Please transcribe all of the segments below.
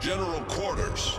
General Quarters.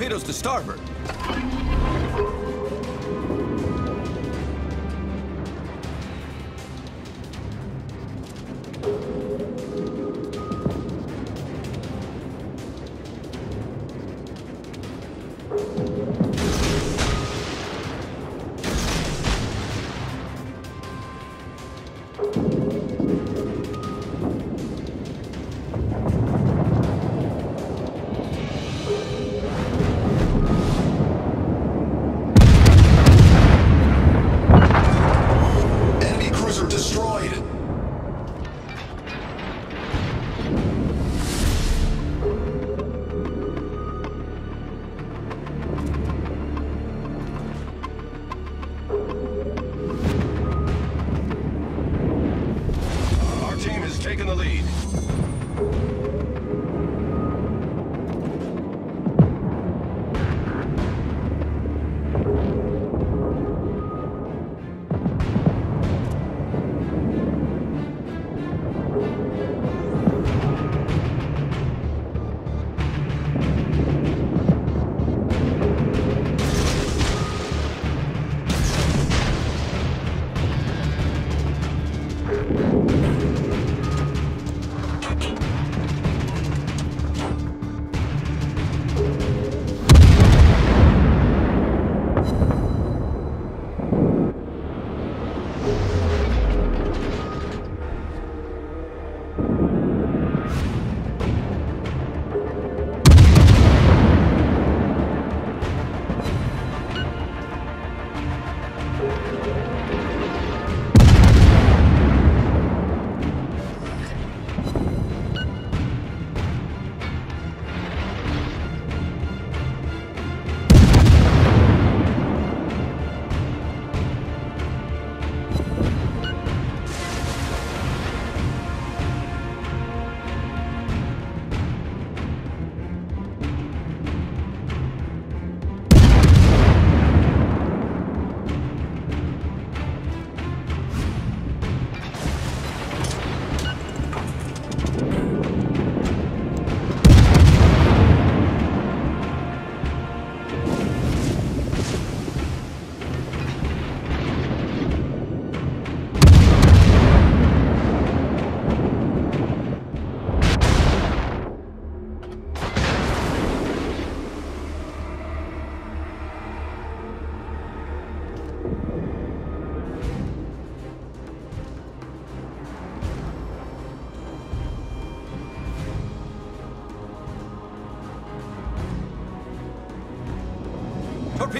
Torpedoes to starboard. Enemy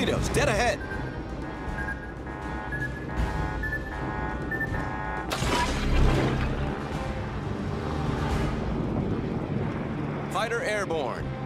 Torpedoes, dead ahead. Fighter airborne.